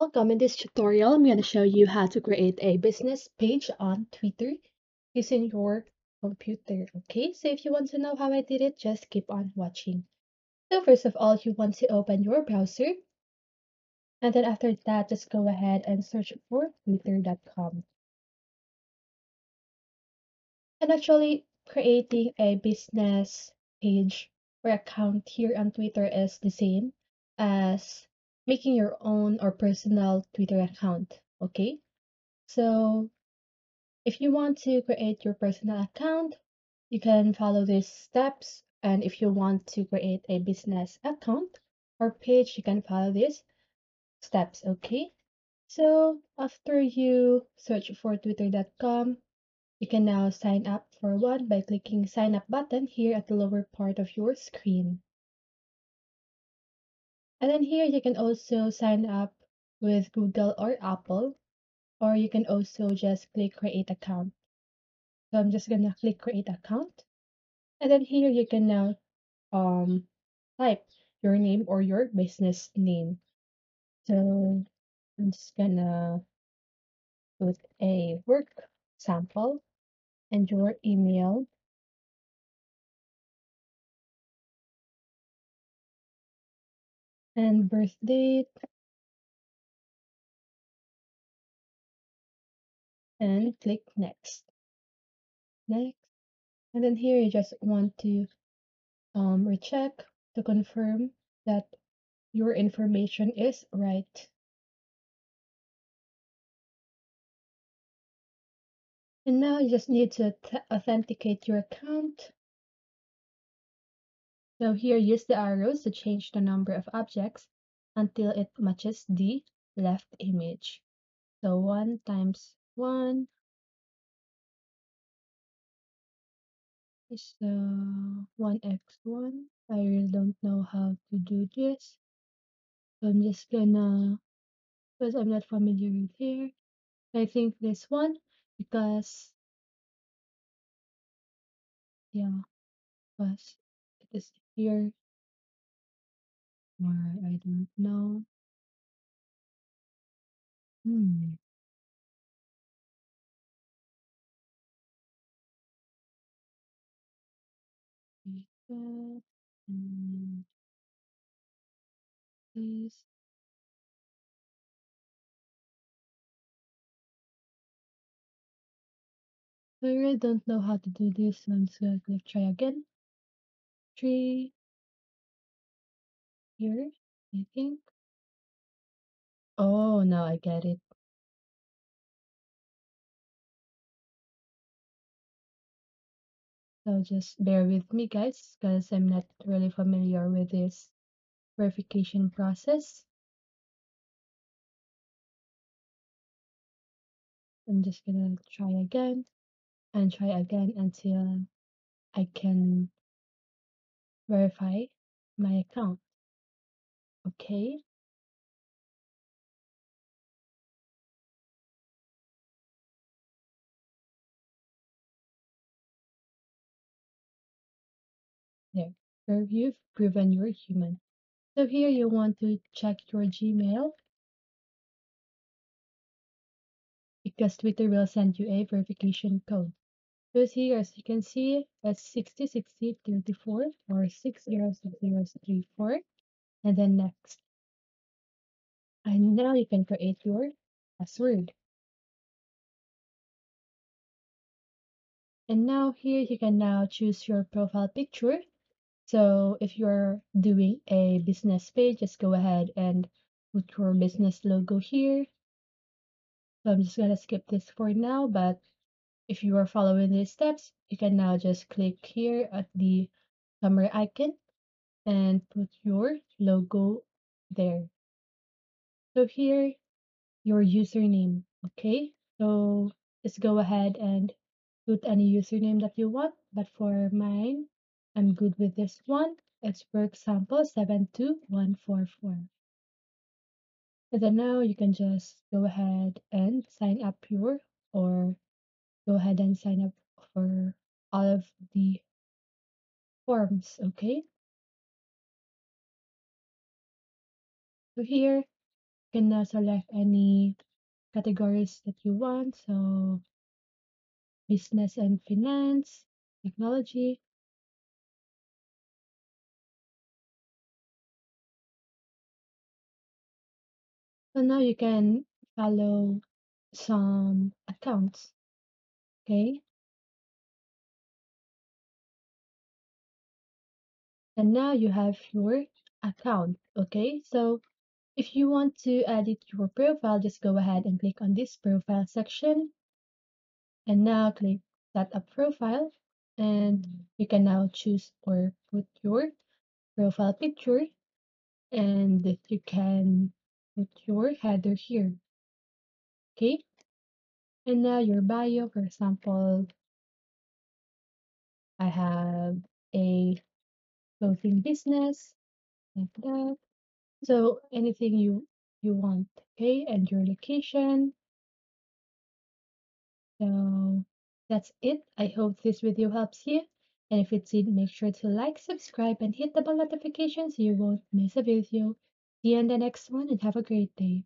Welcome, in this tutorial I'm going to show you how to create a business page on Twitter using your computer. Okay, so if you want to know how I did it, just keep on watching. So first of all, you want to open your browser. And then after that, just go ahead and search for twitter.com. And actually creating a business page or account here on Twitter is the same as making your own or personal Twitter account. Okay, so if you want to create your personal account, you can follow these steps. And if you want to create a business account or page, you can follow these steps. Okay, so after you search for twitter.com, you can now sign up for one by clicking sign up button here at the lower part of your screen. And then here you can also sign up with Google or Apple, or you can also just click create account. So I'm just gonna click create account. And then here you can now um, type your name or your business name. So I'm just gonna put a work sample and your email. And birth date. and click next. Next. And then here you just want to um, recheck to confirm that your information is right. And now you just need to authenticate your account. So here use the arrows to change the number of objects until it matches the left image. So 1 times 1 is the 1x1. I really don't know how to do this. So I'm just gonna, because I'm not familiar with here, I think this one, because, yeah, because it is here, or I don't know. Hmm. that and this. I really don't know how to do this, I'm just gonna try again. Three here, I think. Oh, now I get it. So just bear with me guys, because I'm not really familiar with this verification process. I'm just gonna try again and try again until I can verify my account. Okay. There, where you've proven you're human. So here you want to check your Gmail because Twitter will send you a verification code. So here, as you can see, it's 606034 or 606034 and then next. And now you can create your password. And now here you can now choose your profile picture. So if you're doing a business page, just go ahead and put your business logo here. So I'm just gonna skip this for now, but if you are following these steps, you can now just click here at the camera icon and put your logo there. So here, your username, okay? So just go ahead and put any username that you want, but for mine, I'm good with this one. It's for example 72144. And then now you can just go ahead and sign up your or go ahead and sign up for all of the forms, okay? So here You can now select any categories that you want. So business and finance, technology. So now you can follow some accounts. Okay. And now you have your account. Okay. So if you want to edit your profile, just go ahead and click on this profile section. And now click set up profile. And mm-hmm. you can now choose or put your profile picture and you can put your header here. Okay. And now your bio, for example, I have a clothing business like that. So anything you you want, okay, and your location. So that's it. I hope this video helps you. And if it did, make sure to like, subscribe, and hit the bell notification so you won't miss a video. See you in the next one and have a great day.